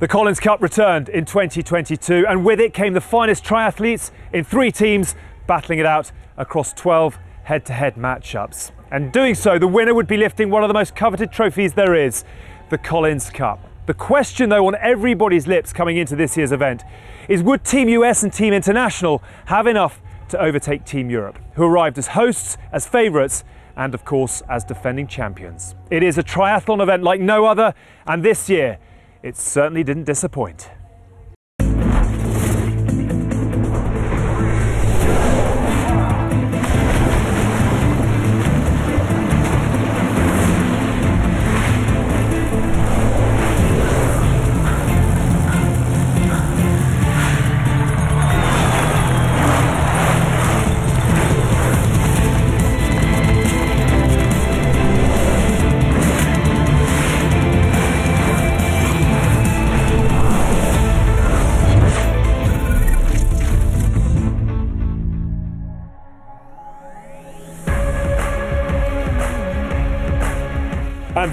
The Collins Cup returned in 2022, and with it came the finest triathletes in three teams battling it out across 12 head to head matchups. And doing so, the winner would be lifting one of the most coveted trophies there is the Collins Cup. The question, though, on everybody's lips coming into this year's event is would Team US and Team International have enough to overtake Team Europe, who arrived as hosts, as favourites, and of course as defending champions? It is a triathlon event like no other, and this year, it certainly didn't disappoint.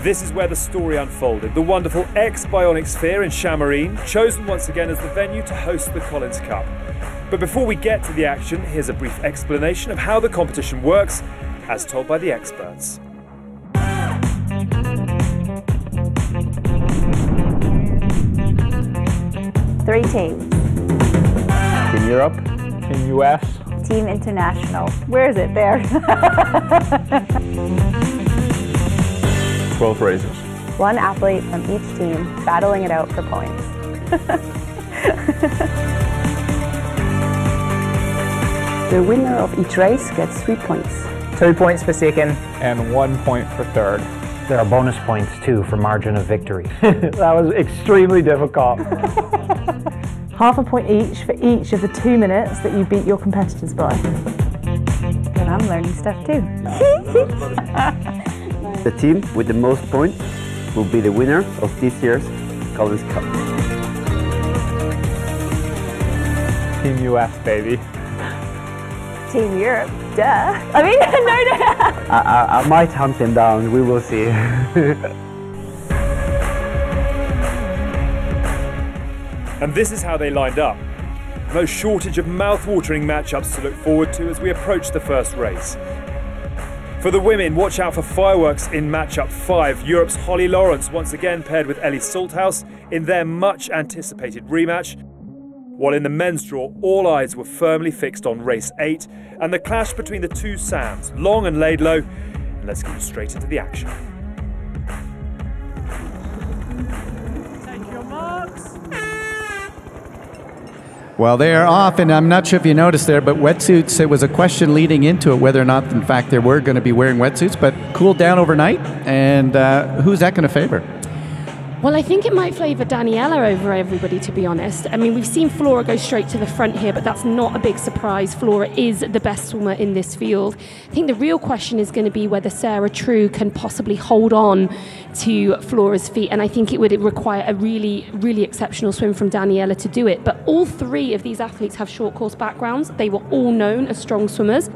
This is where the story unfolded. The wonderful X-Bionic Sphere in Šamorín, chosen once again as the venue to host the Collins Cup. But before we get to the action, here's a brief explanation of how the competition works, as told by the experts. Three teams. Team Europe, Team US, Team International. Where is it? There. 12 races. One athlete from each team battling it out for points. The winner of each race gets three points. Two points for second. And one point for third. There are bonus points too for margin of victory. that was extremely difficult. Half a point each for each of the two minutes that you beat your competitors by. And I'm learning stuff too. The team with the most points will be the winner of this year's Collins Cup. Team US, baby. Team Europe. Duh. I mean, no, no. I, I, I might hunt them down, we will see. And this is how they lined up. No shortage of mouth-watering matchups to look forward to as we approach the first race. For the women, watch out for fireworks in matchup 5. Europe's Holly Lawrence once again paired with Ellie Salthouse in their much anticipated rematch. While in the men's draw, all eyes were firmly fixed on race 8 and the clash between the two Sams, Long and Laidlow. And let's get straight into the action. Well, they are off, and I'm not sure if you noticed there, but wetsuits, it was a question leading into it whether or not, in fact, they were going to be wearing wetsuits, but cooled down overnight. And uh, who's that going to favor? Well, I think it might favour Daniela over everybody, to be honest. I mean, we've seen Flora go straight to the front here, but that's not a big surprise. Flora is the best swimmer in this field. I think the real question is going to be whether Sarah True can possibly hold on to Flora's feet, and I think it would require a really, really exceptional swim from Daniela to do it. But all three of these athletes have short course backgrounds, they were all known as strong swimmers.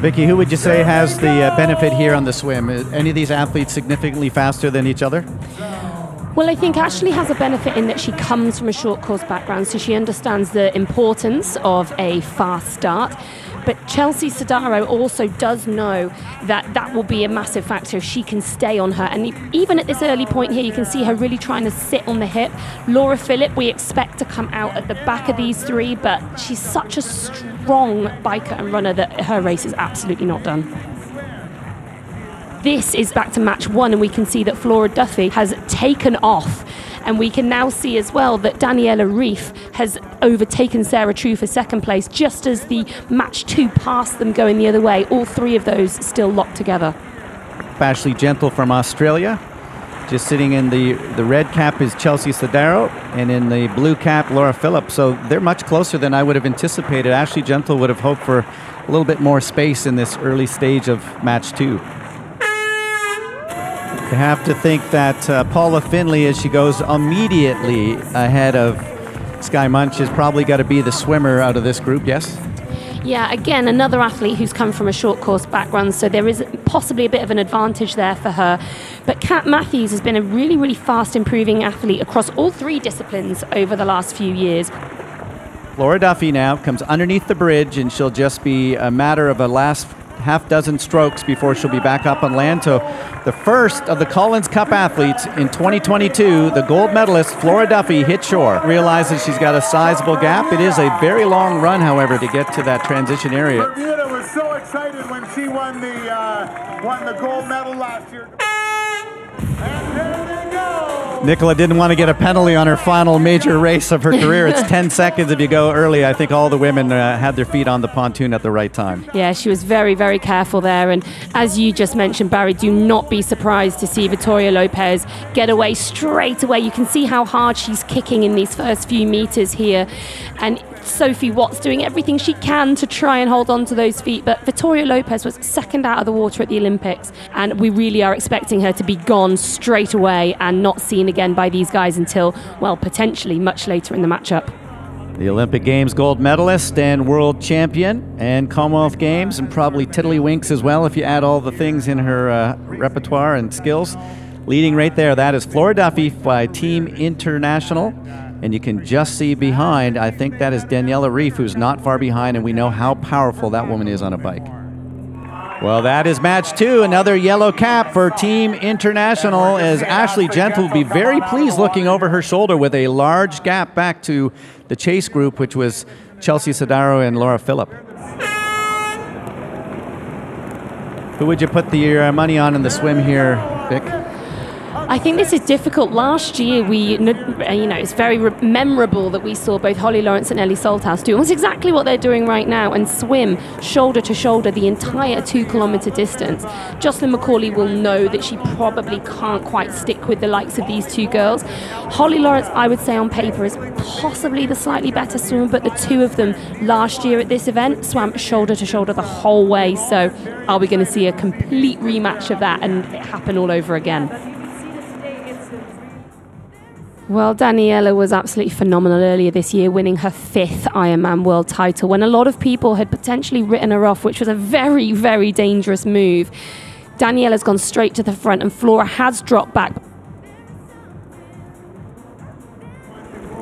Vicky, who would you say has the uh, benefit here on the swim? Is any of these athletes significantly faster than each other? Well, I think Ashley has a benefit in that she comes from a short course background, so she understands the importance of a fast start. But Chelsea Sodaro also does know that that will be a massive factor if she can stay on her. And even at this early point here, you can see her really trying to sit on the hip. Laura Philipp, we expect to come out at the back of these three, but she's such a strong biker and runner that her race is absolutely not done. This is back to match one, and we can see that Flora Duffy has taken off. And we can now see as well that Daniela Ryf has overtaken Sarah True for second place, just as the match two passed them going the other way. All three of those still locked together. Ashley Gentle from Australia. Just sitting in the, the red cap is Chelsea Sodaro, and in the blue cap, Laura Phillips. So they're much closer than I would have anticipated. Ashley Gentle would have hoped for a little bit more space in this early stage of match two. You have to think that uh, Paula Findlay, as she goes immediately ahead of Skye Moench, is probably got to be the swimmer out of this group, yes? Yeah, again, another athlete who's come from a short course background, so there is possibly a bit of an advantage there for her. But Kat Matthews has been a really, really fast improving athlete across all three disciplines over the last few years. Flora Duffy now comes underneath the bridge, and she'll just be a matter of a last half dozen strokes before she'll be back up on land. So, the first of the Collins Cup athletes in 2022, the gold medalist Flora Duffy hit shore. Realizes she's got a sizable gap. It is a very long run, however, to get to that transition area. Bermuda was so excited when she won the uh, won the gold medal last year. Nicola didn't want to get a penalty on her final major race of her career. It's 10 seconds if you go early. I think all the women uh, had their feet on the pontoon at the right time. Yeah, she was very, very careful there. And as you just mentioned, Barry, do not be surprised to see Vittoria Lopes get away straight away. You can see how hard she's kicking in these first few meters here. And Sophie Watts doing everything she can to try and hold on to those feet. But Vittoria Lopes was second out of the water at the Olympics. And we really are expecting her to be gone straight away and not seen again by these guys until, well, potentially much later in the matchup. The Olympic Games gold medalist and world champion, and Commonwealth Games, and probably tiddlywinks as well if you add all the things in her uh, repertoire and skills. Leading right there, that is Flora Duffy by Team International. And you can just see behind, I think that is Daniela Ryf, who's not far behind, and we know how powerful that woman is on a bike. Well, that is match two. Another yellow cap for Team International as Ashley Gentle will be very pleased looking over her shoulder with a large gap back to the chase group, which was Chelsea Sodaro and Laura Philipp. Who would you put the uh, money on in the swim here, Vic? I think this is difficult. Last year, we, you know, it's very memorable that we saw both Holly Lawrence and Ellie Salthouse do almost exactly what they're doing right now and swim shoulder to shoulder the entire two kilometre distance. Jocelyn McCauley will know that she probably can't quite stick with the likes of these two girls. Holly Lawrence, I would say on paper, is possibly the slightly better swimmer, but the two of them last year at this event swam shoulder to shoulder the whole way. So, are we going to see a complete rematch of that and it happen all over again? Well, Daniela was absolutely phenomenal earlier this year, winning her fifth Ironman world title when a lot of people had potentially written her off, which was a very, very dangerous move. Daniela's gone straight to the front, and Flora has dropped back.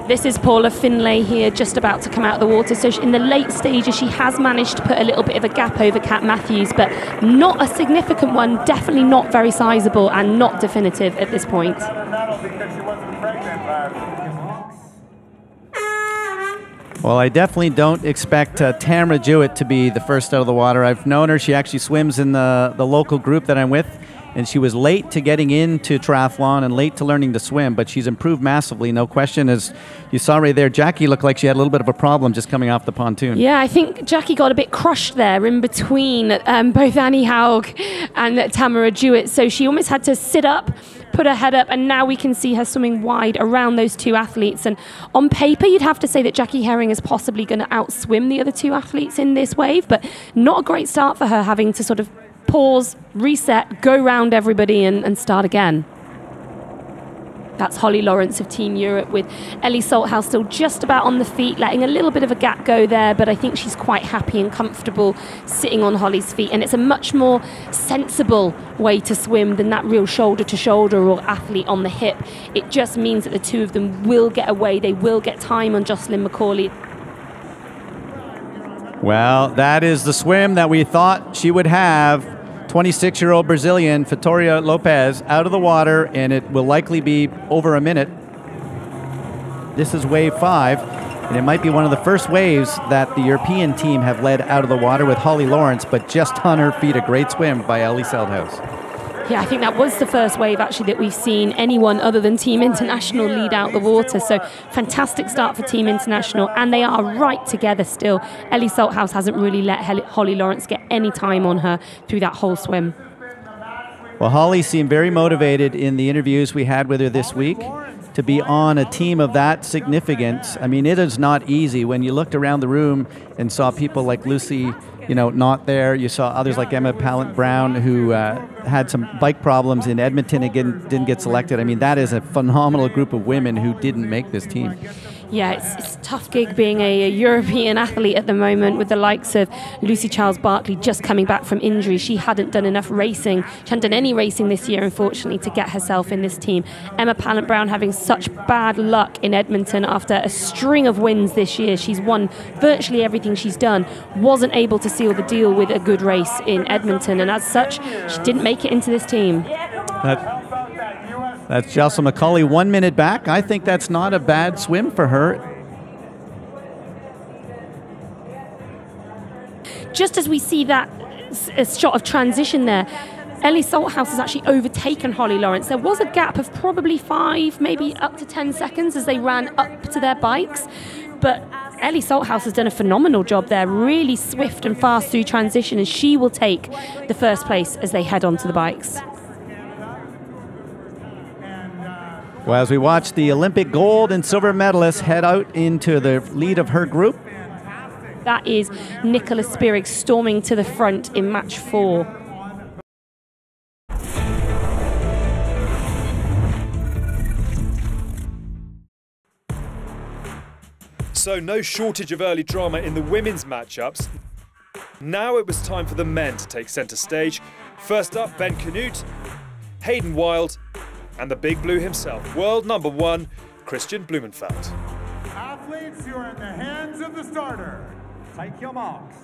This is Paula Findlay here, just about to come out of the water. So in the late stages, she has managed to put a little bit of a gap over Kat Matthews, but not a significant one, definitely not very sizable, and not definitive at this point. Well, I definitely don't expect uh, Tamara Jewett to be the first out of the water. I've known her. She actually swims in the, the local group that I'm with, and she was late to getting into triathlon and late to learning to swim, but she's improved massively, no question. As you saw right there, Jackie looked like she had a little bit of a problem just coming off the pontoon. Yeah, I think Jackie got a bit crushed there in between um, both Annie Haug and Tamara Jewett, so she almost had to sit up put her head up, and now we can see her swimming wide around those two athletes. And on paper, you'd have to say that Jackie Hering is possibly going to outswim the other two athletes in this wave, but not a great start for her having to sort of pause, reset, go round everybody, and, and start again. That's Holly Lawrence of Team Europe with Ellie Salthouse still just about on the feet, letting a little bit of a gap go there, but I think she's quite happy and comfortable sitting on Holly's feet. And it's a much more sensible way to swim than that real shoulder to shoulder or athlete on the hip. It just means that the two of them will get away, they will get time on Jocelyn McCauley. Well, that is the swim that we thought she would have 26 year old Brazilian, Vittoria Lopes, out of the water, and it will likely be over a minute. This is wave five, and it might be one of the first waves that the European team have led out of the water with Holly Lawrence, but just on her feet, a great swim by Ellie Salthouse. Yeah, I think that was the first wave actually that we've seen anyone other than Team International lead out the water. So fantastic start for Team International, and they are right together still. Ellie Salthouse hasn't really let Holly Lawrence get any time on her through that whole swim. Well, Holly seemed very motivated in the interviews we had with her this week to be on a team of that significance. I mean, it is not easy. When you looked around the room and saw people like Lucy you know, not there. You saw others like Emma Pallant Browne who uh, had some bike problems in Edmonton and didn't, didn't get selected. I mean, that is a phenomenal group of women who didn't make this team. Yeah, it's, it's a tough gig being a, a, European athlete at the moment with the likes of Lucy Charles Barclay just coming back from injury. She hadn't done enough racing. She hadn't done any racing this year, unfortunately, to get herself in this team. Emma Pallant Browne having such bad luck in Edmonton after a string of wins this year. She's won virtually everything she's done. Wasn't able to seal the deal with a good race in Edmonton, and as such, she didn't make it into this team. That that's Jocelyn McCauley, one minute back. I think that's not a bad swim for her. Just as we see that shot of transition there, Ellie Salthouse has actually overtaken Holly Lawrence. There was a gap of probably five, maybe up to 10 seconds as they ran up to their bikes. But Ellie Salthouse has done a phenomenal job there, really swift and fast through transition, and she will take the first place as they head onto the bikes. Well, as we watch the Olympic gold and silver medalists head out into the lead of her group. That is Nicola Spirig storming to the front in match four. So, no shortage of early drama in the women's matchups. Now it was time for the men to take centre stage. First up, Ben Kanute, Hayden Wilde, and the Big Blue himself, world number one, Kristian Blummenfelt. Athletes, you're in the hands of the starter. Take your marks.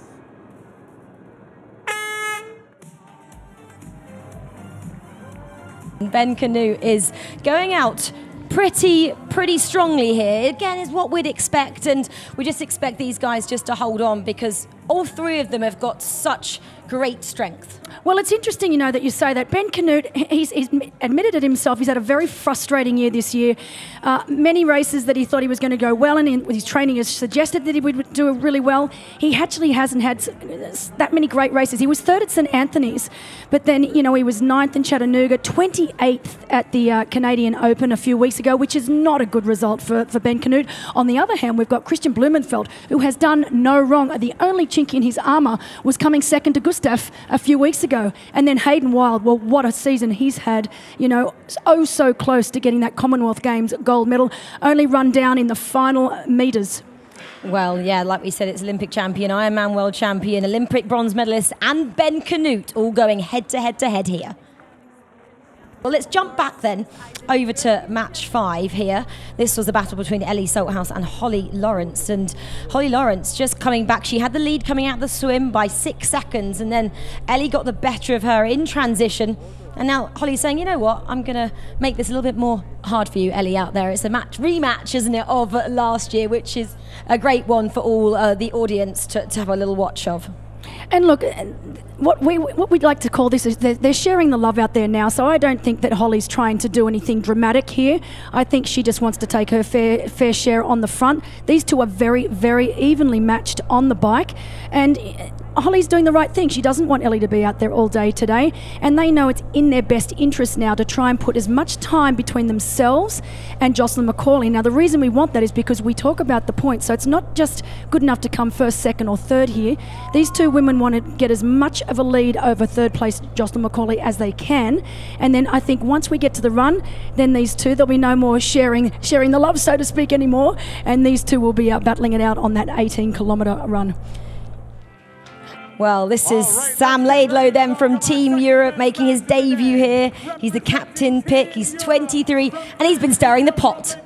Ben Kanute is going out pretty pretty strongly here. Again, is what we'd expect, and we just expect these guys just to hold on because all three of them have got such great strength. Well, it's interesting, you know, that you say that. Ben Kanute, he's, he's admitted it himself. He's had a very frustrating year this year. Uh, many races that he thought he was going to go well in, and his training has suggested that he would do really well. He actually hasn't had that many great races. He was third at St Anthony's, but then, you know, he was ninth in Chattanooga, 28th at the uh, Canadian Open a few weeks ago, which is not a good result for, for Ben Kanute. On the other hand, we've got Kristian Blummenfelt, who has done no wrong. The only chink in his armour was coming second to Gustav a few weeks ago. And then Hayden Wilde, well, what a season he's had. You know, oh so close to getting that Commonwealth Games gold medal, only run down in the final metres. Well, yeah, like we said, it's Olympic champion, Ironman world champion, Olympic bronze medalist, and Ben Kanute all going head to head to head here. Well, let's jump back then over to match five here. This was a battle between Ellie Salthouse and Holly Lawrence. And Holly Lawrence just coming back. She had the lead coming out of the swim by six seconds. And then Ellie got the better of her in transition. And now Holly's saying, you know what, I'm going to make this a little bit more hard for you, Ellie, out there. It's a match rematch, isn't it, of last year, which is a great one for all uh, the audience to, to have a little watch of. And look, uh, what we what we'd like to call this is they're, they're, sharing the love out there now. So I don't think that Holly's trying to do anything dramatic here. I think she just wants to take her fair fair share on the front. These two are very very evenly matched on the bike, and Holly's doing the right thing. She doesn't want Ellie to be out there all day today, and they know it's in their best interest now to try and put as much time between themselves and Jocelyn McCauley. Now, the reason we want that is because we talk about the points, so it's not just good enough to come first, second, or third here. These two women want to get as much of a lead over third place Jocelyn McCauley as they can, and then I think once we get to the run, then these two there'll be no more sharing sharing the love, so to speak, anymore, and these two will be out battling it out on that 18 kilometre run. Well, this is Sam Laidlow then from Team Europe making his debut here. He's the captain pick. He's 23 and he's been stirring the pot.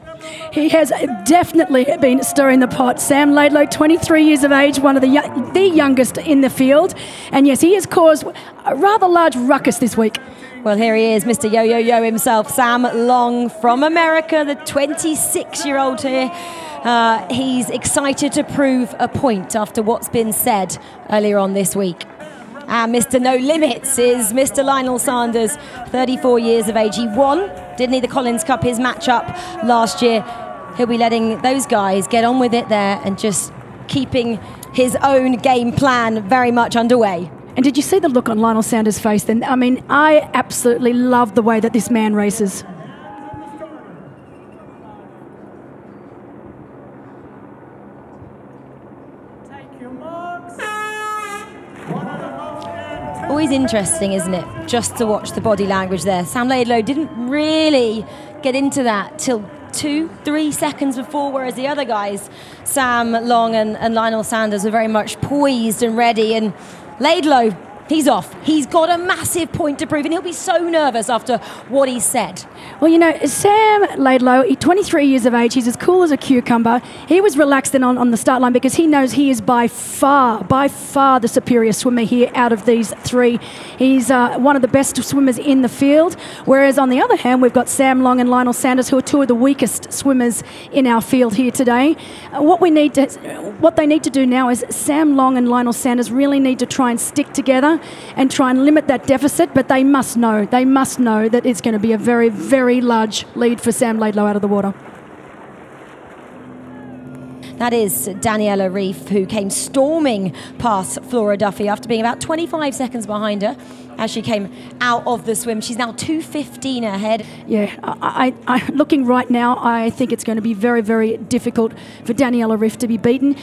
He has definitely been stirring the pot. Sam Laidlow, 23 years of age, one of the, the youngest in the field. And yes, he has caused a rather large ruckus this week. Well, here he is, Mr. Yo Yo Yo himself, Sam Long from America, the 26 year old here. Uh, he's excited to prove a point after what's been said earlier on this week. And Mr. No Limits is Mr. Lionel Sanders, 34 years of age. He won, didn't he, the Collins Cup, his matchup last year. He'll be letting those guys get on with it there and just keeping his own game plan very much underway. And did you see the look on Lionel Sanders' face then? I mean, I absolutely love the way that this man races. Always interesting, isn't it? Just to watch the body language there. Sam Laidlow didn't really get into that till two, three seconds before, whereas the other guys, Sam Long and, and Lionel Sanders, are very much poised and ready. And Laidlow, he's off. He's got a massive point to prove, and he'll be so nervous after what he said. Well, you know, Sam Laidlow, he's 23 years of age, he's as cool as a cucumber. He was relaxed then on, on the start line because he knows he is by far, by far the superior swimmer here out of these three. He's uh, one of the best swimmers in the field. Whereas on the other hand, we've got Sam Long and Lionel Sanders, who are two of the weakest swimmers in our field here today. Uh, what we need to, what they need to do now is Sam Long and Lionel Sanders really need to try and stick together and try and limit that deficit. But they must know, they must know that it's going to be a very, very large lead for Sam Laidlow out of the water. That is Daniela Ryf, who came storming past Flora Duffy after being about 25 seconds behind her as she came out of the swim. She's now 2.15 ahead. Yeah, I, I, I, looking right now, I think it's going to be very, very difficult for Daniela Ryf to be beaten.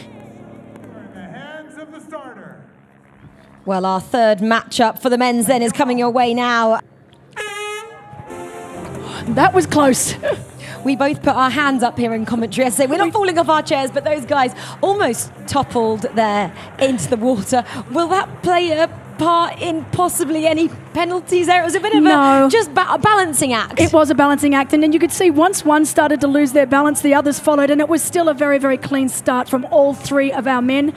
Well, our third matchup for the men's then is coming your way now. That was close. we both put our hands up here in commentary. I say we're not falling off our chairs, but those guys almost toppled there into the water. Will that play a part in possibly any penalties there? It was a bit of no. a just ba- a balancing act. It was a balancing act, and then you could see once one started to lose their balance, the others followed, and it was still a very, very clean start from all three of our men.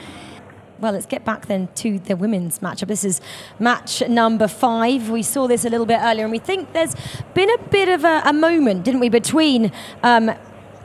Well, let's get back then to the women's matchup. This is match number five. We saw this a little bit earlier, and we think there's been a bit of a, a moment, didn't we, between um,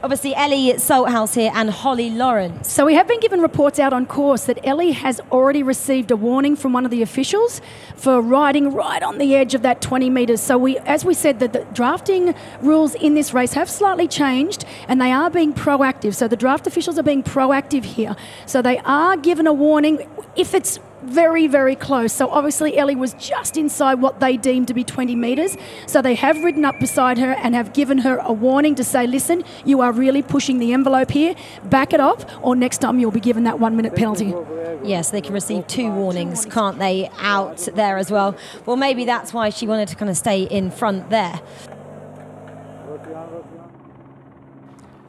obviously Ellie Salthouse here and Holly Lawrence. So we have been given reports out on course that Ellie has already received a warning from one of the officials for riding right on the edge of that 20 metres. So we, as we said, that the drafting rules in this race have slightly changed and they are being proactive. So the draft officials are being proactive here. So they are given a warning if it's very, very close. So obviously Ellie was just inside what they deemed to be 20 metres. So they have ridden up beside her and have given her a warning to say, listen, you are really pushing the envelope here. Back it up, or next time you'll be given that one minute penalty. Yes, they can receive two warnings, can't they, out there as well. Well, maybe that's why she wanted to kind of stay in front there.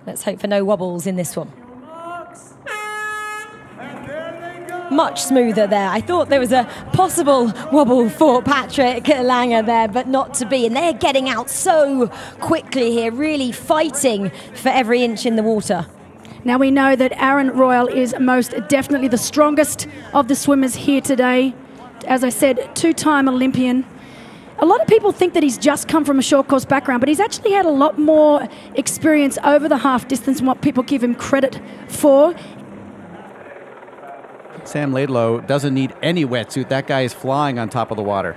Let's hope for no wobbles in this one. Much smoother there. I thought there was a possible wobble for Patrick Lange there, but not to be. And they're getting out so quickly here, really fighting for every inch in the water. Now we know that Aaron Royle is most definitely the strongest of the swimmers here today. As I said, two time Olympian. A lot of people think that he's just come from a short course background, but he's actually had a lot more experience over the half distance than what people give him credit for. Sam Laidlow doesn't need any wetsuit. That guy is flying on top of the water.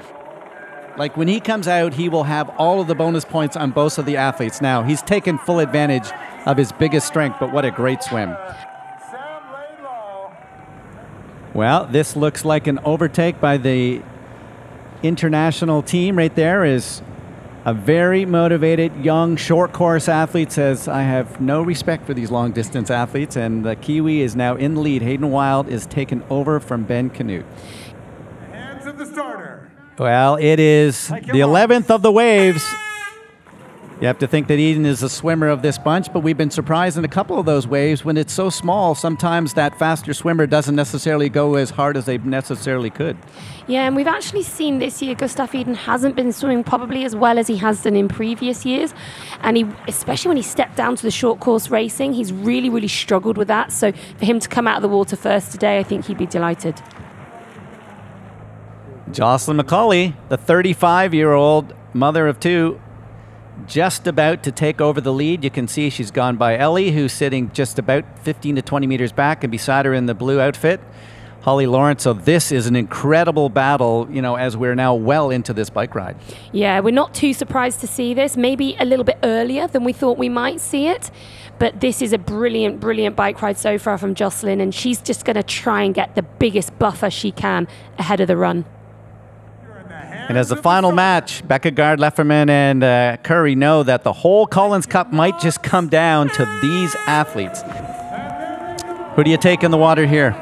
Like when he comes out, he will have all of the bonus points on both of the athletes. Now, he's taken full advantage of his biggest strength, but what a great swim. Well, this looks like an overtake by the international team right there is a very motivated young short course athlete says, I have no respect for these long distance athletes, and the Kiwi is now in the lead. Hayden Wilde is taken over from Ben Kanute. Hands of the starter. Well, it is the 11th of the waves. You have to think that Iden is a swimmer of this bunch, but we've been surprised in a couple of those waves when it's so small. Sometimes that faster swimmer doesn't necessarily go as hard as they necessarily could. Yeah, and we've actually seen this year Gustav Iden hasn't been swimming probably as well as he has done in previous years. And he, especially when he stepped down to the short course racing, he's really, really struggled with that. So for him to come out of the water first today, I think he'd be delighted. Jocelyn McCauley, the 35 year old mother of two, just about to take over the lead. You can see she's gone by Ellie, who's sitting just about 15 to 20 meters back, and beside her in the blue outfit, Holly Lawrence. So this is an incredible battle, you know, as we're now well into this bike ride. Yeah, we're not too surprised to see this. Maybe a little bit earlier than we thought we might see it. But this is a brilliant, brilliant bike ride so far from Jocelyn, and she's just going to try and get the biggest buffer she can ahead of the run. And as the final match, Bækkegård, Leiferman, and uh, Currie know that the whole Collins Cup might just come down to these athletes. Who do you take in the water here?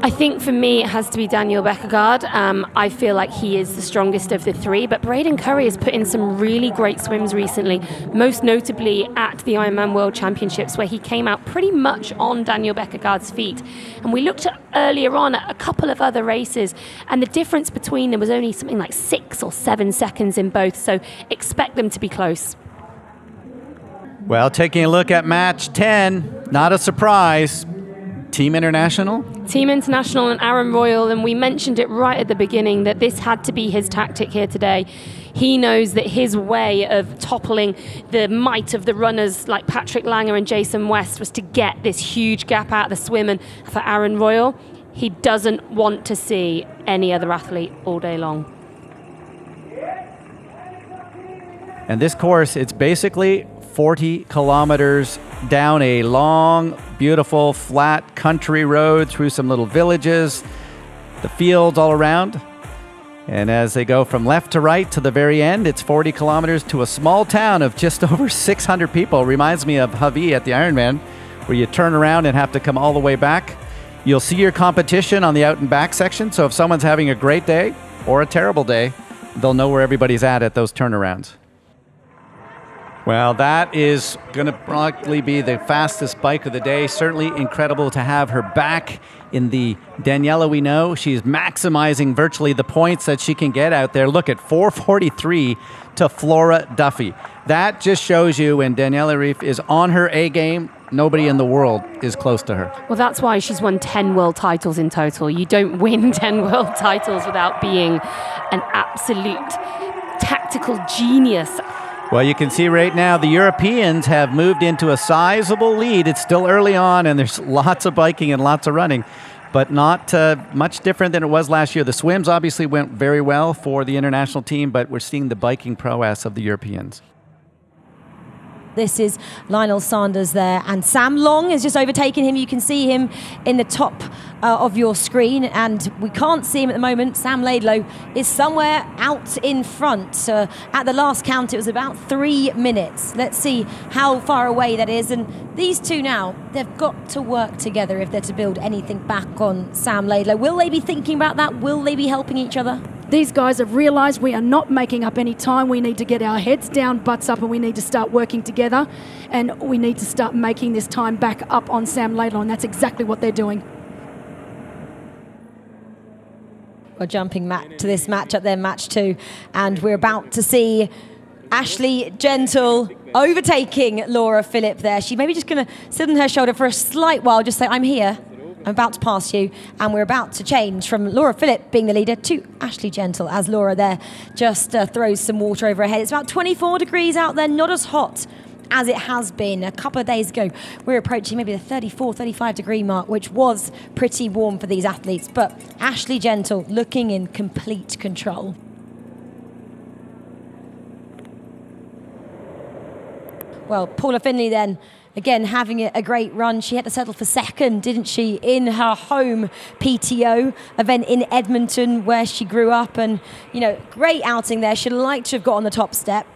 I think for me, it has to be Daniel Bækkegård. Um, I feel like he is the strongest of the three, but Braden Currie has put in some really great swims recently, most notably at the Ironman World Championships, where he came out pretty much on Daniel Bækkegård's feet. And we looked at earlier on at a couple of other races, and the difference between them was only something like six or seven seconds in both, so expect them to be close. Well, taking a look at match 10, not a surprise. Team International? Team International and Aaron Royle, and we mentioned it right at the beginning that this had to be his tactic here today. He knows that his way of toppling the might of the runners like Patrick Lange and Jason West was to get this huge gap out of the swim. And for Aaron Royle, he doesn't want to see any other athlete all day long. And this course, it's basically 40 kilometers down a long, beautiful, flat country road through some little villages, the fields all around. And as they go from left to right to the very end, it's 40 kilometers to a small town of just over 600 people. Reminds me of Hawi at the Ironman, where you turn around and have to come all the way back. You'll see your competition on the out and back section. So if someone's having a great day or a terrible day, they'll know where everybody's at at those turnarounds. Well, that is going to probably be the fastest bike of the day. Certainly incredible to have her back in the Daniela we know. She's maximizing virtually the points that she can get out there. Look at 443 to Flora Duffy. That just shows you when Daniela Ryf is on her A game, nobody in the world is close to her. Well, that's why she's won 10 world titles in total. You don't win 10 world titles without being an absolute tactical genius well, you can see right now the Europeans have moved into a sizable lead. It's still early on, and there's lots of biking and lots of running, but not uh, much different than it was last year. The swims obviously went very well for the international team, but we're seeing the biking prowess of the Europeans. This is Lionel Sanders there, and Sam Long has just overtaken him. You can see him in the top uh, of your screen, and we can't see him at the moment. Sam Laidlow is somewhere out in front. Uh, at the last count, it was about three minutes. Let's see how far away that is. And these two now, they've got to work together if they're to build anything back on Sam Laidlow. Will they be thinking about that? Will they be helping each other? These guys have realised we are not making up any time. We need to get our heads down, butts up, and we need to start working together. And we need to start making this time back up on Sam Laidlow, and that's exactly what they're doing. We're jumping to this match up there, match two, and we're about to see Ashley Gentle overtaking Laura Philipp there. She may be just going to sit on her shoulder for a slight while, just say, I'm here. I'm about to pass you, and we're about to change from Laura Philipp being the leader to Ashley Gentle as Laura there just uh, throws some water over her head. It's about 24 degrees out there, not as hot as it has been a couple of days ago. We're approaching maybe the 34, 35 degree mark, which was pretty warm for these athletes. But Ashley Gentle looking in complete control. Well, Paula Findlay then again having a great run. She had to settle for second, didn't she, in her home PTO event in Edmonton where she grew up. And, you know, great outing there. She'd like to have got on the top step.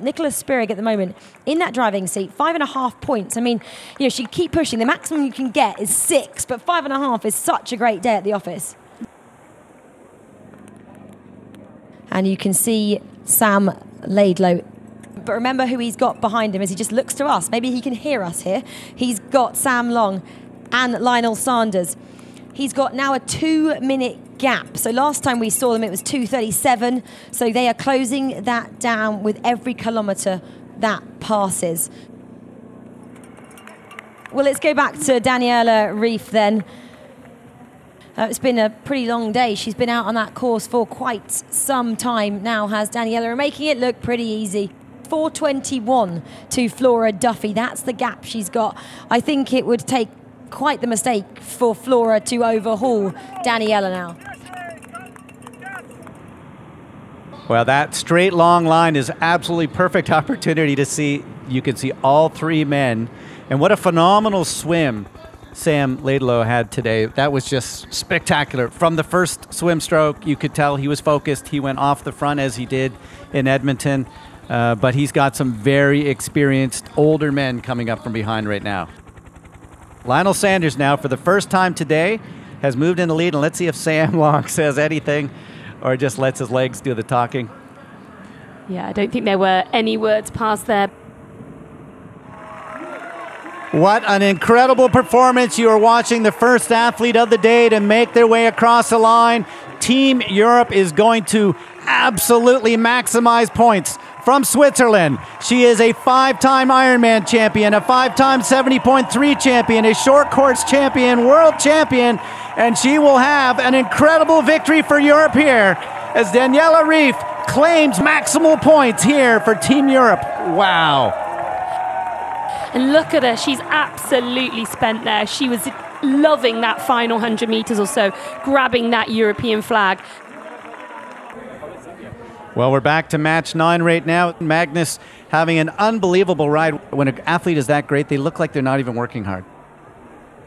Nicola Spirig at the moment in that driving seat, five and a half points. I mean, you know, she keep pushing. The maximum you can get is six, but five and a half is such a great day at the office. And you can see Sam Laidlow but remember who he's got behind him as he just looks to us. Maybe he can hear us here. He's got Sam Long and Lionel Sanders. He's got now a two minute gap. So last time we saw them, it was 2.37. So they are closing that down with every kilometre that passes. Well, let's go back to Daniela Ryf then. Uh, it's been a pretty long day. She's been out on that course for quite some time now, has Daniela, making it look pretty easy. 421 to Flora Duffy. That's the gap she's got. I think it would take quite the mistake for Flora to overhaul Daniela now. Well, that straight long line is absolutely perfect opportunity to see. You can see all three men. And what a phenomenal swim Sam Laidlow had today. That was just spectacular. From the first swim stroke, you could tell he was focused. He went off the front as he did in Edmonton. Uh, but he's got some very experienced older men coming up from behind right now. Lionel Sanders now, for the first time today, has moved in the lead, and let's see if Sam Long says anything or just lets his legs do the talking. Yeah, I don't think there were any words passed there. What an incredible performance. You are watching the first athlete of the day to make their way across the line. Team Europe is going to absolutely maximize points from Switzerland. She is a five time Ironman champion, a five time 70.3 champion, a short course champion, world champion, and she will have an incredible victory for Europe here as Daniela Ryf claims maximal points here for Team Europe. Wow. And look at her, she's absolutely spent there. She was loving that final 100 metres or so, grabbing that European flag. Well, we're back to match nine right now. Magnus having an unbelievable ride. When an athlete is that great, they look like they're not even working hard.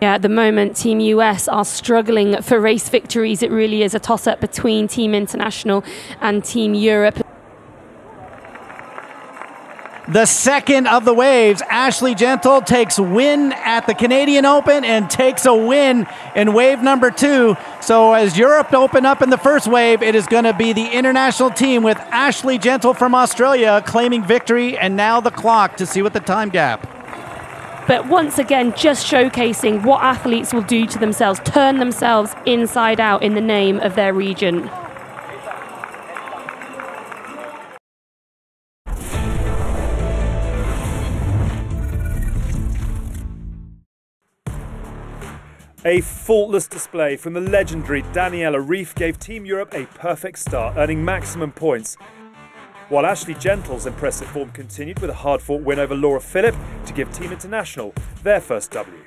Yeah, at the moment, Team US are struggling for race victories. It really is a toss up between Team International and Team Europe. The second of the waves, Ashley Gentle takes win at the Canadian Open and takes a win in wave number two. So as Europe open up in the first wave, it is going to be the international team with Ashley Gentle from Australia claiming victory and now the clock to see what the time gap. But once again, just showcasing what athletes will do to themselves, turn themselves inside out in the name of their region. A faultless display from the legendary Daniela Ryf gave Team Europe a perfect start, earning maximum points. While Ashley Gentle's impressive form continued with a hard fought win over Laura Philipp to give Team International their first W.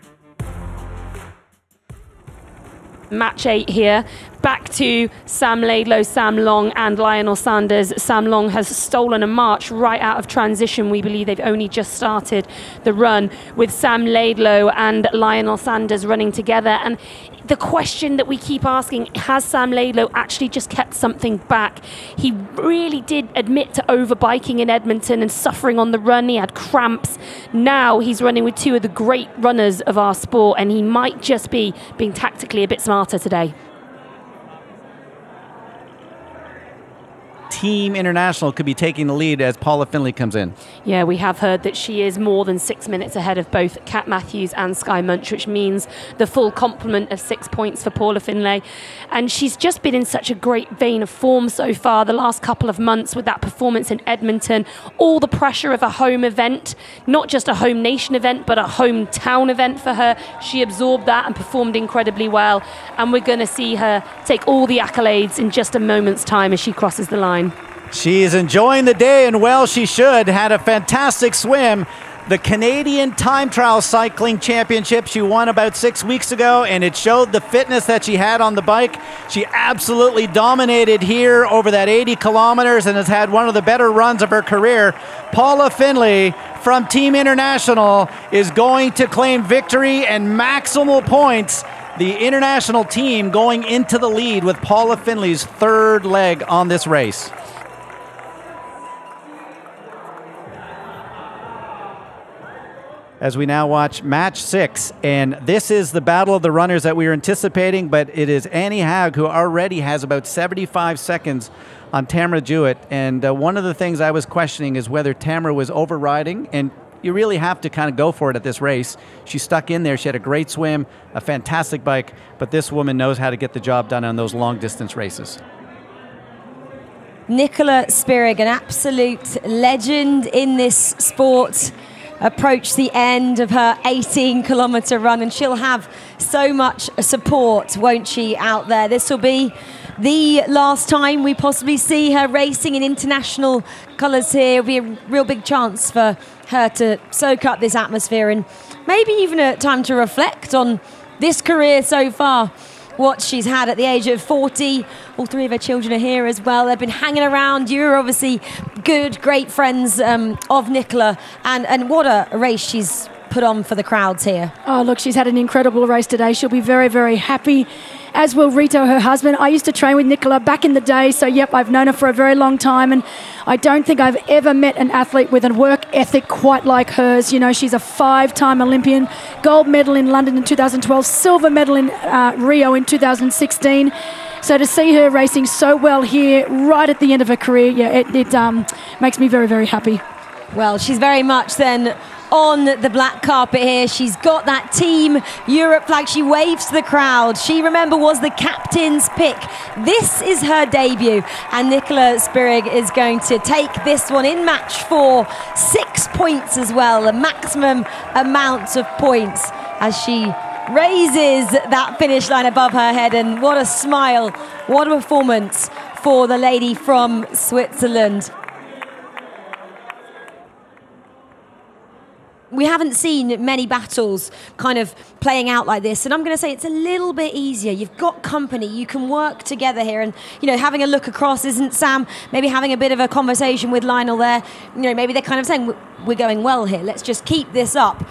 match eight here. Back to Sam Laidlow, Sam Long, and Lionel Sanders. Sam Long has stolen a march right out of transition. We believe they've only just started the run with Sam Laidlow and Lionel Sanders running together. And the question that we keep asking has Sam Laidlow actually just kept something back? He really did admit to overbiking in Edmonton and suffering on the run. He had cramps. Now he's running with two of the great runners of our sport, and he might just be being tactically a bit smarter today. Team International could be taking the lead as Paula Findlay comes in. Yeah, we have heard that she is more than six minutes ahead of both Kat Matthews and Skye Moench, which means the full complement of six points for Paula Findlay. And she's just been in such a great vein of form so far the last couple of months with that performance in Edmonton, all the pressure of a home event, not just a home nation event, but a hometown event for her. She absorbed that and performed incredibly well. And we're going to see her take all the accolades in just a moment's time as she crosses the line. She is enjoying the day, and well, she should. Had a fantastic swim. The Canadian Time Trial Cycling Championship she won about six weeks ago, and it showed the fitness that she had on the bike. She absolutely dominated here over that 80 kilometers and has had one of the better runs of her career. Paula Findlay from Team International is going to claim victory and maximal points the international team going into the lead with Paula Findlay's third leg on this race. As we now watch match six. And this is the battle of the runners that we were anticipating, but it is Annie Haug who already has about 75 seconds on Tamara Jewett. And uh, one of the things I was questioning is whether Tamara was overriding, and you really have to kind of go for it at this race. She stuck in there. She had a great swim, a fantastic bike, but this woman knows how to get the job done on those long distance races. Nicola Spirig, an absolute legend in this sport approach the end of her 18 kilometre run, and she'll have so much support, won't she, out there? This will be the last time we possibly see her racing in international colours here. It'll be a real big chance for her to soak up this atmosphere and maybe even a time to reflect on this career so far what she's had at the age of 40. All three of her children are here as well. They've been hanging around. You're obviously good, great friends um, of Nicola. And, and what a race she's put on for the crowds here. Oh, look, she's had an incredible race today. She'll be very, very happy as will Reto, her husband. I used to train with Nicola back in the day, so yep, I've known her for a very long time, and I don't think I've ever met an athlete with a work ethic quite like hers. You know, she's a five-time Olympian, gold medal in London in 2012, silver medal in uh, Rio in 2016. So to see her racing so well here, right at the end of her career, yeah, it, it um, makes me very, very happy. Well, she's very much then on the black carpet here. She's got that Team Europe flag. She waves to the crowd. She, remember, was the captain's pick. This is her debut, and Nicola Spirig is going to take this one in match four. Six points as well, the maximum amount of points as she raises that finish line above her head. And what a smile, what a performance for the lady from Switzerland. We haven't seen many battles kind of playing out like this and i'm going to say it's a little bit easier. You've got company you can work together here and you know having a look across isn't sam maybe having a bit of a conversation with lionel there you know maybe they're kind of saying we're going well here let's just keep this up.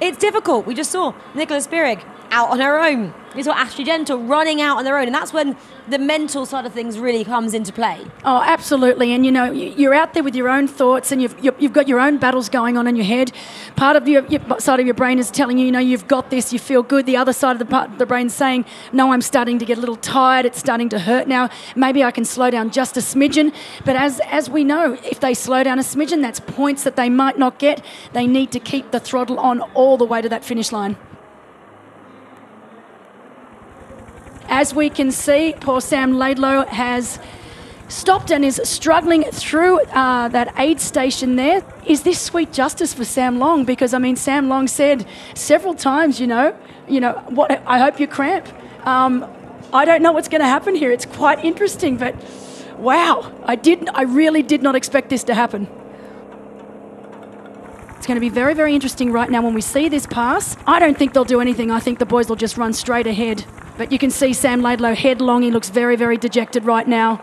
It's difficult. We just saw Nicola Spirig out on her own. We saw Ashleigh Gentle running out on their own, and that's when the mental side of things really comes into play. Oh, absolutely. And you know, you're out there with your own thoughts, and you've you've got your own battles going on in your head. Part of your, your side of your brain is telling you, you know, you've got this, you feel good. The other side of the part, the brain saying, no, I'm starting to get a little tired. It's starting to hurt now. Maybe I can slow down just a smidgen. But as as we know, if they slow down a smidgen, that's points that they might not get. They need to keep the throttle on all the way to that finish line. As we can see, poor Sam Laidlow has stopped and is struggling through uh, that aid station there. Is this sweet justice for Sam Long? Because I mean, Sam Long said several times, you know, you know, what I hope you cramp. Um, I don't know what's going to happen here. It's quite interesting, but wow, I did, I really did not expect this to happen. It's going to be very, very interesting right now when we see this pass. I don't think they'll do anything. I think the boys will just run straight ahead. But you can see Sam Laidlow headlong. He looks very, very dejected right now.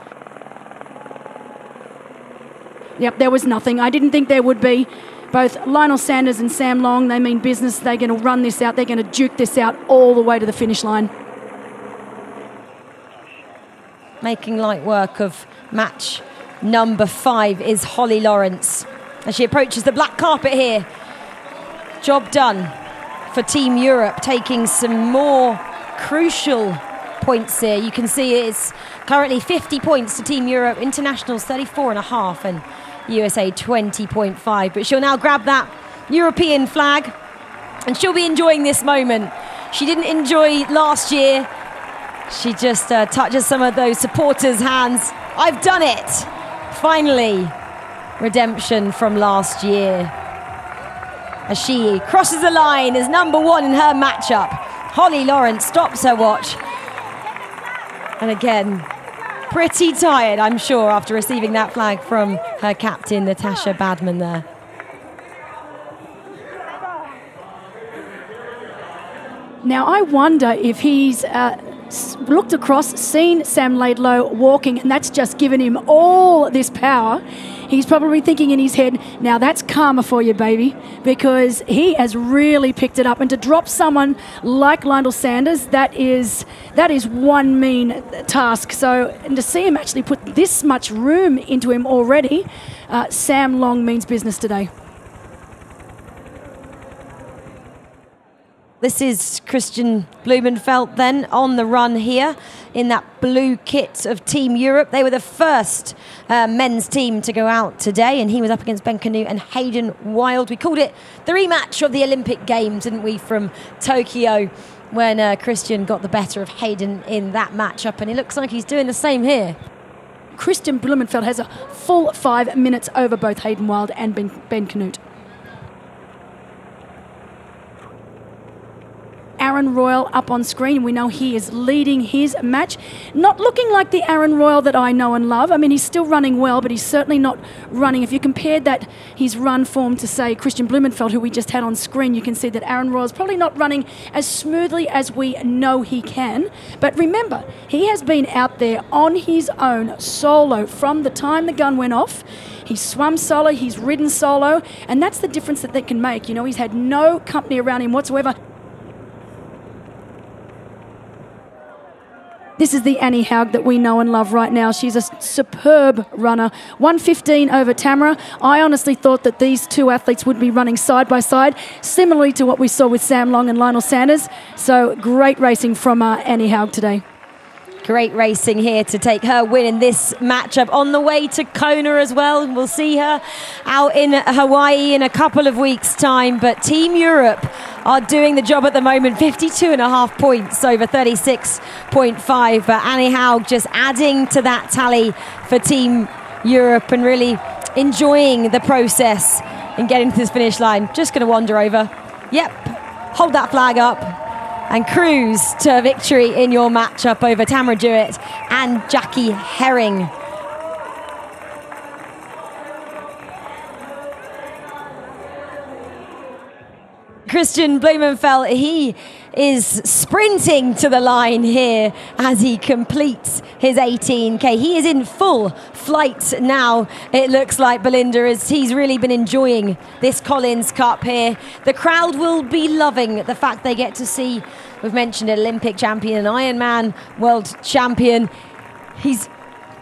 Yep, there was nothing. I didn't think there would be. Both Lionel Sanders and Sam Long, they mean business. They're going to run this out. They're going to duke this out all the way to the finish line. Making light work of match number five is Holly Lawrence. As she approaches the black carpet here. Job done for Team Europe, taking some more crucial points here. You can see it's currently 50 points to Team Europe, Internationals 34 and a half, and USA 20.5. But she'll now grab that European flag, and she'll be enjoying this moment. She didn't enjoy last year. She just uh, touches some of those supporters' hands. I've done it! Finally, redemption from last year. As she crosses the line as number one in her matchup. Holly Lawrence stops her watch. And again, pretty tired, I'm sure, after receiving that flag from her captain, Natasha Badman, there. Now, I wonder if he's uh, looked across, seen Sam Laidlow walking, and that's just given him all this power he's probably thinking in his head, now that's karma for you, baby, because he has really picked it up. And to drop someone like Lionel Sanders, that is that is one mean task. So, and to see him actually put this much room into him already, uh, Sam Long means business today. This is Kristian Blummenfelt then on the run here in that blue kit of Team Europe. They were the first uh, men's team to go out today, and he was up against Ben Kanute and Hayden Wilde. We called it the rematch of the Olympic Games, didn't we, from Tokyo when uh, Kristian got the better of Hayden in that matchup, and he looks like he's doing the same here. Kristian Blummenfelt has a full five minutes over both Hayden Wilde and Ben, ben Kanute. Aaron Royle up on screen. We know he is leading his match. Not looking like the Aaron Royle that I know and love. I mean, he's still running well, but he's certainly not running. If you compared that, his run form to, say, Kristian Blummenfelt, who we just had on screen, you can see that Aaron Royle is probably not running as smoothly as we know he can. But remember, he has been out there on his own, solo, from the time the gun went off. He's swum solo, he's ridden solo, and that's the difference that they can make. You know, he's had no company around him whatsoever. This is the Annie Haug that we know and love right now. She's a superb runner. 115 over Tamara. I honestly thought that these two athletes would be running side by side, similarly to what we saw with Sam Long and Lionel Sanders. So great racing from uh, Annie Haug today. Great racing here to take her win in this matchup. On the way to Kona as well. We'll see her out in Hawaii in a couple of weeks' time. But Team Europe are doing the job at the moment. 52 and a half points over 36.5. But Annie Haug just adding to that tally for Team Europe and really enjoying the process and getting to this finish line. Just going to wander over. Yep, hold that flag up and cruise to victory in your matchup over Tamara Jewett and Jackie Hering. Kristian Blummenfelt, he is sprinting to the line here as he completes his 18k. He is in full flight now, it looks like, Belinda, as he's really been enjoying this Collins Cup here. The crowd will be loving the fact they get to see, we've mentioned Olympic champion, and Ironman world champion. He's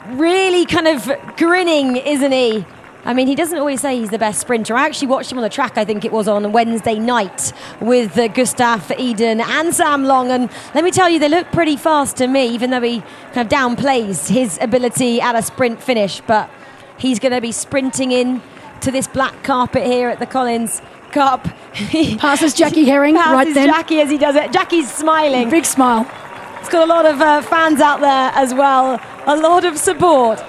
really kind of grinning, isn't he? I mean, he doesn't always say he's the best sprinter. I actually watched him on the track, I think it was on Wednesday night, with uh, Gustav Iden and Sam Long. And let me tell you, they look pretty fast to me, even though he kind of downplays his ability at a sprint finish. But he's going to be sprinting in to this black carpet here at the Collins Cup. passes Jackie Hering passes right then. Jackie as he does it. Jackie's smiling. Big smile. It's got a lot of uh, fans out there as well, a lot of support.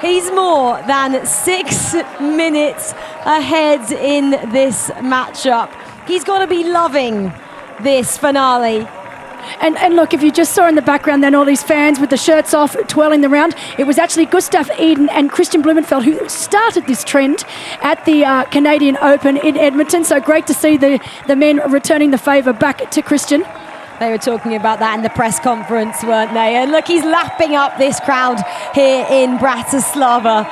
He's more than six minutes ahead in this matchup. He's got to be loving this finale. And, and look, if you just saw in the background then all these fans with the shirts off twirling the round, it was actually Gustav Iden and Kristian Blummenfelt who started this trend at the uh, Canadian Open in Edmonton. So great to see the, the men returning the favour back to Kristian. They were talking about that in the press conference, weren't they? And look, he's lapping up this crowd here in Bratislava.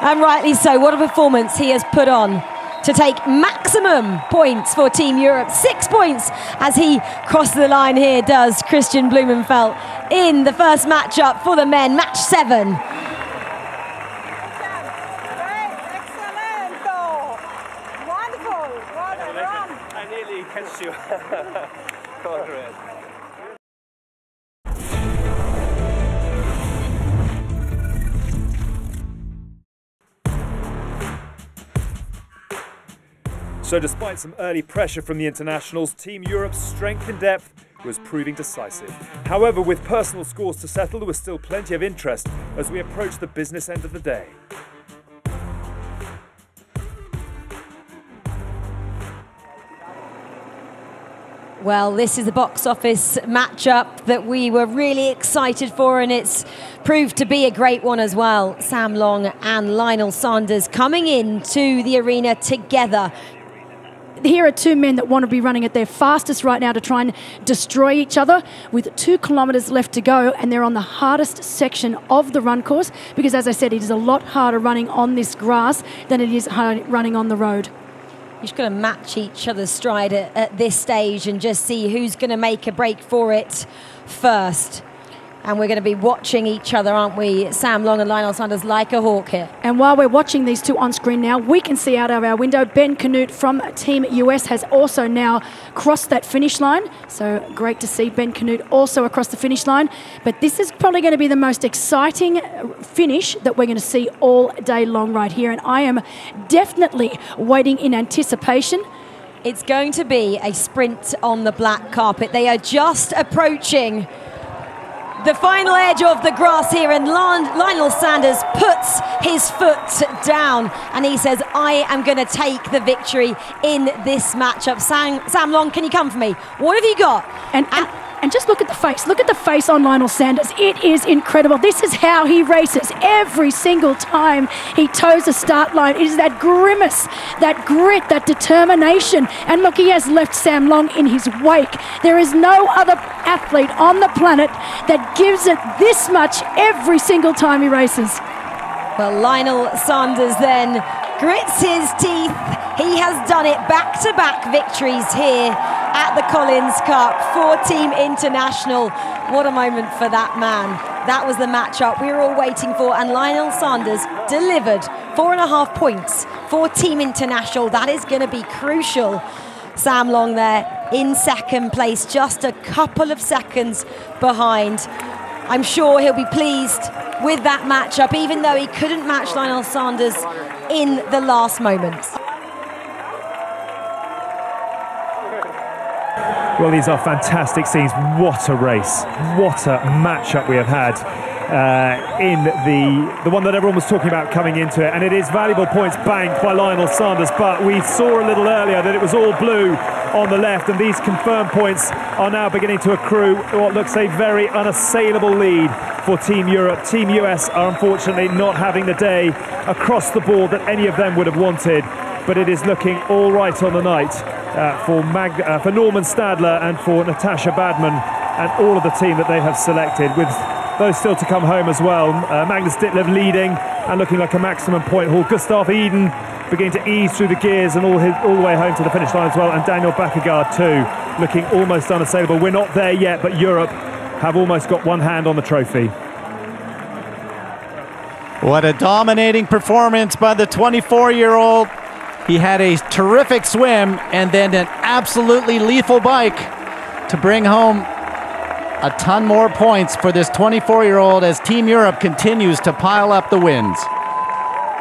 And rightly so. What a performance he has put on to take maximum points for Team Europe. Six points as he crosses the line here, does Kristian Blummenfelt in the first matchup for the men, match seven. I nearly catch you. So, despite some early pressure from the internationals, Team Europe's strength and depth was proving decisive. However, with personal scores to settle, there was still plenty of interest as we approached the business end of the day. Well, this is the box office matchup that we were really excited for, and it's proved to be a great one as well. Sam Long and Lionel Sanders coming into the arena together. Here are two men that want to be running at their fastest right now to try and destroy each other with two kilometres left to go, and they're on the hardest section of the run course because, as I said, it is a lot harder running on this grass than it is running on the road. Just going to match each other's stride at, at this stage and just see who's going to make a break for it first. And we're going to be watching each other, aren't we? Sam Long and Lionel Sanders like a hawk here. And while we're watching these two on screen now, we can see out of our window Ben Kanute from Team US has also now crossed that finish line. So great to see Ben Kanute also across the finish line. But this is probably going to be the most exciting uh, finish that we're going to see all day long right here. And I am definitely waiting in anticipation. It's going to be a sprint on the black carpet. They are just approaching the final edge of the grass here, and Lionel Sanders puts his foot down and he says, I am going to take the victory in this matchup. Sam, Sam Long, can you come for me? What have you got? And, and and just look at the face. Look at the face on Lionel Sanders. It is incredible. This is how he races every single time he toes the start line. It is that grimace, that grit, that determination. And look, he has left Sam Long in his wake. There is no other athlete on the planet that gives it this much every single time he races. Well, Lionel Sanders then grits his teeth. He has done it back to back victories here at the Collins Cup for Team International. What a moment for that man. That was the matchup we were all waiting for, and Lionel Sanders delivered four and a half points for Team International. That is going to be crucial. Sam Long there in second place, just a couple of seconds behind. I'm sure he'll be pleased with that matchup, even though he couldn't match Lionel Sanders in the last moments. Well, these are fantastic scenes. What a race. What a matchup we have had. Uh, in the the one that everyone was talking about coming into it, and it is valuable points banked by Lionel Sanders. But we saw a little earlier that it was all blue on the left, and these confirmed points are now beginning to accrue what looks a very unassailable lead for Team Europe. Team US are unfortunately not having the day across the board that any of them would have wanted, but it is looking all right on the night uh, for, Mag- uh, for Norman Stadler and for Natasha Badman and all of the team that they have selected, with those still to come home as well. Uh, Magnus Ditlev leading and looking like a maximum point haul. Gustav Iden beginning to ease through the gears and all, his, all the way home to the finish line as well. And Daniel Bækkegård too, looking almost unassailable. We're not there yet, but Europe have almost got one hand on the trophy. What a dominating performance by the 24 year old. He had a terrific swim and then an absolutely lethal bike to bring home a ton more points for this 24 year old as Team Europe continues to pile up the wins.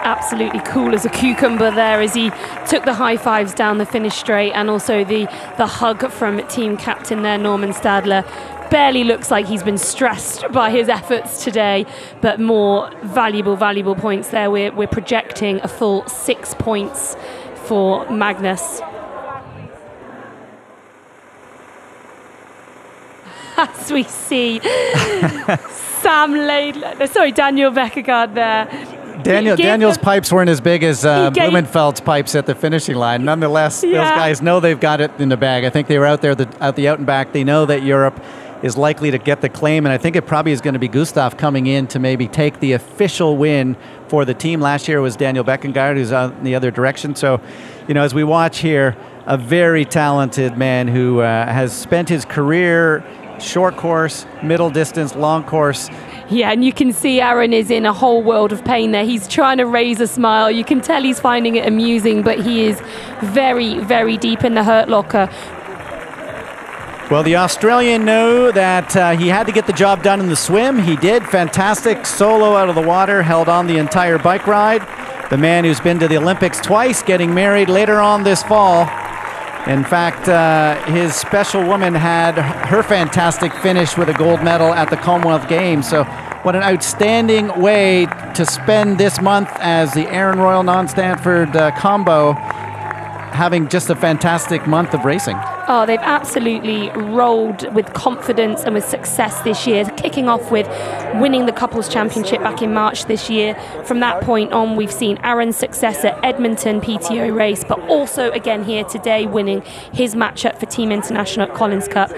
Absolutely cool as a cucumber there as he took the high fives down the finish straight and also the, the hug from team captain there, Norman Stadler. Barely looks like he's been stressed by his efforts today, but more valuable, valuable points there. We're, we're projecting a full six points for Magnus. As we see Sam Laidler, sorry, Daniel Bækkegård there. Daniel, Daniel's pipes weren't as big as uh, gave- Blummenfelt's pipes at the finishing line. Nonetheless, those guys know they've got it in the bag. I think they were out there the, out the out and back. They know that Europe is likely to get the claim, and I think it probably is going to be Gustav coming in to maybe take the official win for the team. Last year was Daniel Bækkegård, who's in the other direction. So, you know, as we watch here, a very talented man who uh, has spent his career short course, middle distance, long course. Yeah, and you can see Aaron is in a whole world of pain there. He's trying to raise a smile. You can tell he's finding it amusing, but he is very, very deep in the hurt locker. Well, the Australian knew that uh, he had to get the job done in the swim. He did. Fantastic solo out of the water, held on the entire bike ride. The man who's been to the Olympics twice, getting married later on this fall. In fact, uh, his special woman had her fantastic finish with a gold medal at the Commonwealth Games. So, what an outstanding way to spend this month as the Aaron Royle non Stanford uh, combo, having just a fantastic month of racing. Oh, they've absolutely rolled with confidence and with success this year, kicking off with winning the Couples Championship back in March this year. From that point on, we've seen Aaron's success at Edmonton PTO race, but also again here today winning his matchup for Team International at Collins Cup.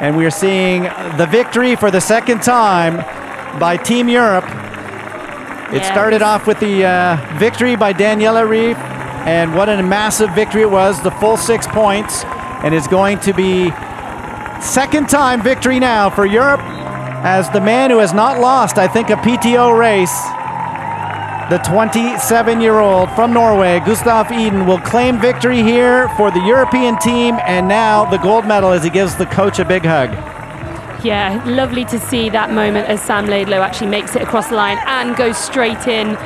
And we are seeing the victory for the second time by Team Europe. It Yeah. started off with the uh, victory by Daniela Ryf, and what a massive victory it was, the full six points, and it's going to be second time victory now for Europe as the man who has not lost, I think, a PTO race. The 27 year old from Norway, Gustav Iden, will claim victory here for the European team and now the gold medal as he gives the coach a big hug. Yeah, lovely to see that moment as Sam Laidlow actually makes it across the line and goes straight in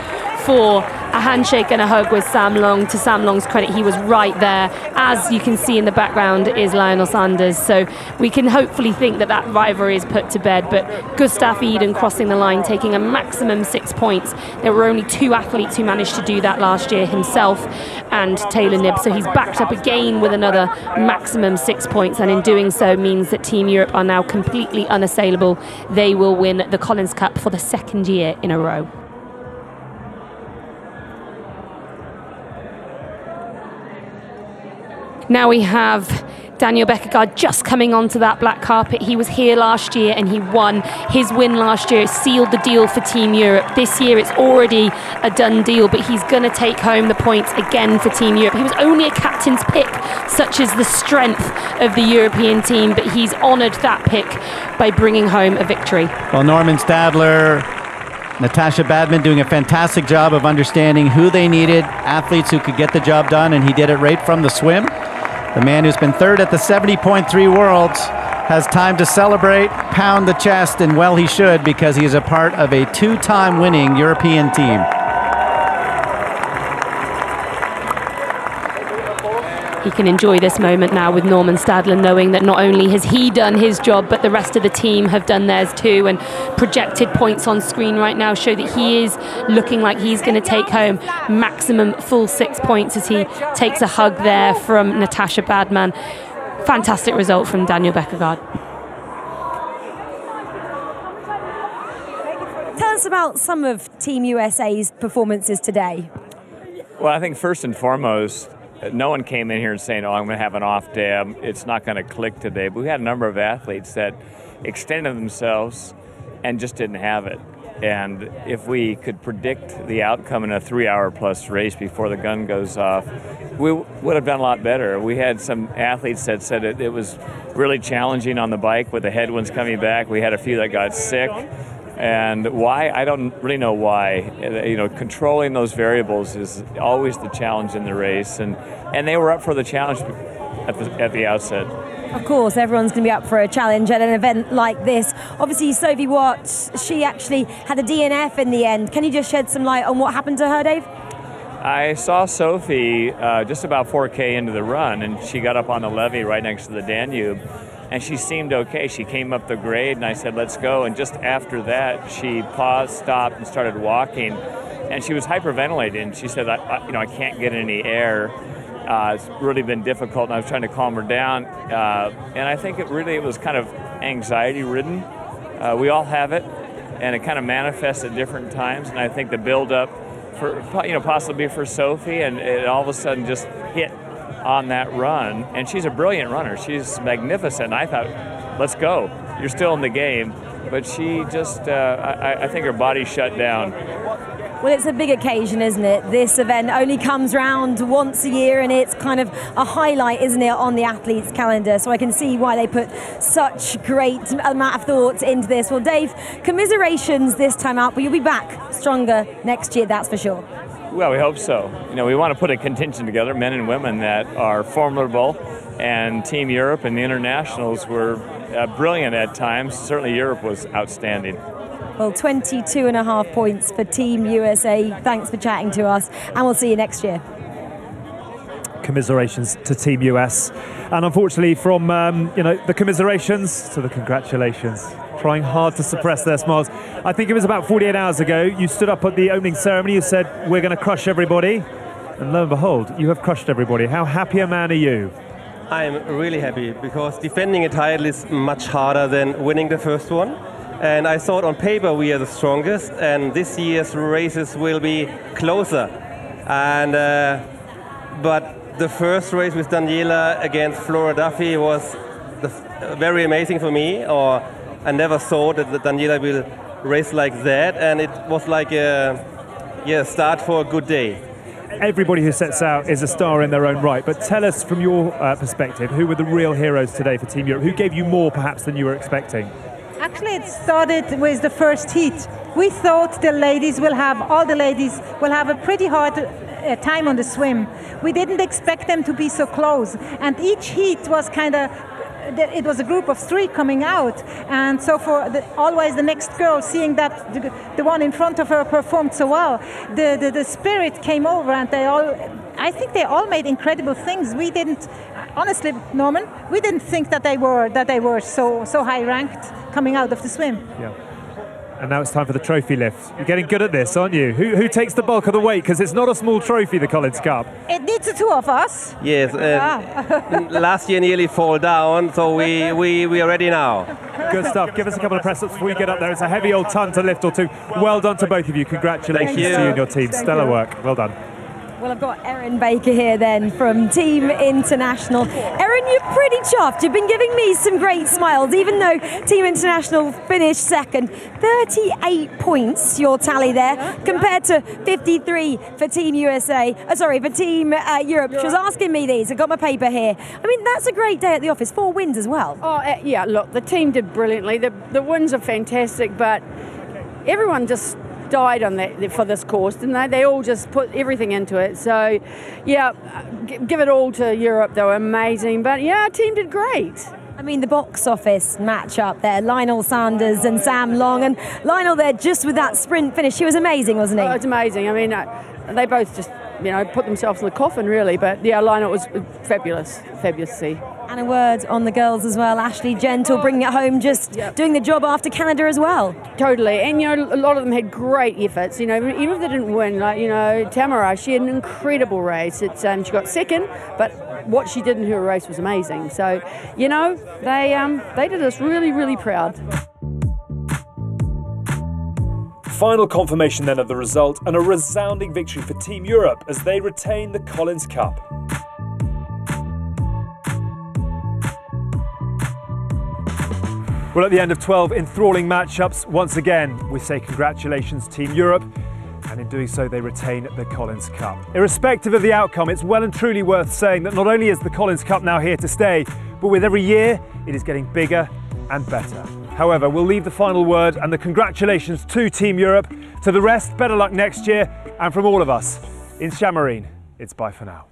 for a handshake and a hug with Sam Long. To Sam Long's credit, he was right there. As you can see in the background is Lionel Sanders. So we can hopefully think that that rivalry is put to bed. But Gustav Iden crossing the line, taking a maximum six points. There were only two athletes who managed to do that last year, himself and Taylor Knibb. So he's backed up again with another maximum six points. And in doing so means that Team Europe are now completely unassailable. They will win the Collins Cup for the second year in a row. Now we have Daniel Bækkegård just coming onto that black carpet. He was here last year and he won. His win last year sealed the deal for Team Europe. This year it's already a done deal, but he's going to take home the points again for Team Europe. He was only a captain's pick, such as the strength of the European team, but he's honoured that pick by bringing home a victory. Well, Norman Stadler, Natasha Badman doing a fantastic job of understanding who they needed, athletes who could get the job done, and he did it right from the swim. The man who's been third at the 70.3 Worlds has time to celebrate, pound the chest, and well, he should because he is a part of a two time winning European team. He can enjoy this moment now with Norman Stadler, knowing that not only has he done his job, but the rest of the team have done theirs too. And projected points on screen right now show that he is looking like he's going to take home maximum full six points as he takes a hug there from Natasha Badman. Fantastic result from Daniel Bækkegård. Tell us about some of Team USA's performances today. Well, I think first and foremost, no one came in here and saying, "Oh, I'm going to have an off day. It's not going to click today." But we had a number of athletes that extended themselves and just didn't have it. And if we could predict the outcome in a three-hour plus race before the gun goes off, we would have done a lot better. We had some athletes that said it, it was really challenging on the bike with the headwinds coming back. We had a few that got sick. And why? I don't really know why. You know, controlling those variables is always the challenge in the race, and and they were up for the challenge at the at the outset. Of course, everyone's going to be up for a challenge at an event like this. Obviously, Sophie Watts, she actually had a DNF in the end. Can you just shed some light on what happened to her, Dave? I saw Sophie uh, just about 4K into the run, and she got up on the levee right next to the Danube and she seemed okay. She came up the grade, and I said, "Let's go." And just after that, she paused, stopped, and started walking. And she was hyperventilating. She said, I, I, "You know, I can't get any air." Uh, it's really been difficult, and I was trying to calm her down. Uh, and I think it really it was kind of anxiety-ridden. Uh, we all have it, and it kind of manifests at different times. And I think the build-up for you know possibly for Sophie, and it all of a sudden just hit on that run. And she's a brilliant runner. She's magnificent. I thought, let's go. You're still in the game. But she just, uh, I, I think her body shut down. Well, it's a big occasion, isn't it? This event only comes round once a year and it's kind of a highlight, isn't it, on the athletes' calendar. So I can see why they put such great amount of thought into this. Well, Dave, commiserations this time out, but you'll be back stronger next year, that's for sure. Well, we hope so. You know, we want to put a contingent together, men and women that are formidable, and Team Europe and the internationals were uh, brilliant at times. Certainly, Europe was outstanding. Well, 22 and a half points for Team USA. Thanks for chatting to us, and we'll see you next year. Commiserations to Team US, and unfortunately, from um, you know the commiserations to the congratulations trying hard to suppress their smiles. I think it was about 48 hours ago, you stood up at the opening ceremony, you said, We're going to crush everybody. And lo and behold, you have crushed everybody. How happy a man are you? I'm really happy because defending a title is much harder than winning the first one. And I thought on paper we are the strongest, and this year's races will be closer. And uh, but the first race with Daniela against Flora Duffy was very amazing for me. Or I never thought that Daniela will race like that, and it was like a yeah start for a good day. Everybody who sets out is a star in their own right, but tell us from your uh, perspective, who were the real heroes today for Team Europe? Who gave you more perhaps than you were expecting? Actually, it started with the first heat. We thought the ladies will have, all the ladies will have a pretty hard uh, time on the swim. We didn't expect them to be so close. And each heat was kind of it was a group of three coming out, and so for the, always the next girl seeing that the, the, one in front of her performed so well, the, the, the spirit came over, and they all, I think they all made incredible things. We didn't, honestly, Norman, we didn't think that they were that they were so so high ranked coming out of the swim. Yeah. And now it's time for the trophy lift. You're getting good at this, aren't you? Who, who takes the bulk of the weight? Because it's not a small trophy, the Collins Cup. It needs the two of us. Yes. Uh, ah. last year nearly fall down, so we, we, we are ready now. Good stuff. Give us a couple of press ups before you get up there. It's a heavy old ton to lift or two. Well done to both of you. Congratulations you. to you and your team. Thank Stellar you. work. Well done. Well, I've got Erin Baker here then from Team International. Erin, you're pretty chuffed. You've been giving me some great smiles, even though Team International finished second. 38 points, your tally there, compared to 53 for Team USA. Uh, sorry, for Team uh, Europe. She was asking me these. I've got my paper here. I mean, that's a great day at the office. Four wins as well. Oh, uh, yeah, look, the team did brilliantly. The, the wins are fantastic, but everyone just died on that for this course, didn't they? They all just put everything into it. So, yeah, give it all to Europe. They were amazing, but yeah, our team did great. I mean, the box office match up there, Lionel Sanders and Sam Long, and Lionel there just with that sprint finish. He was amazing, wasn't he? Oh, it's amazing. I mean, uh, they both just, you know, put themselves in the coffin, really. But yeah, Lionel was fabulous, fabulous to see. And a word on the girls as well. Ashleigh Gentle bringing it home, just yep. doing the job after Canada as well. Totally. And, you know, a lot of them had great efforts. You know, even if they didn't win, like, you know, Tamara, she had an incredible race. It's, um, she got second, but what she did in her race was amazing. So, you know, they, um, they did us really, really proud. Final confirmation then of the result and a resounding victory for Team Europe as they retain the Collins Cup. Well, at the end of 12 enthralling matchups, once again, we say congratulations, Team Europe, and in doing so, they retain the Collins Cup. Irrespective of the outcome, it's well and truly worth saying that not only is the Collins Cup now here to stay, but with every year, it is getting bigger and better. However, we'll leave the final word and the congratulations to Team Europe. To the rest, better luck next year, and from all of us in Šamorín, it's bye for now.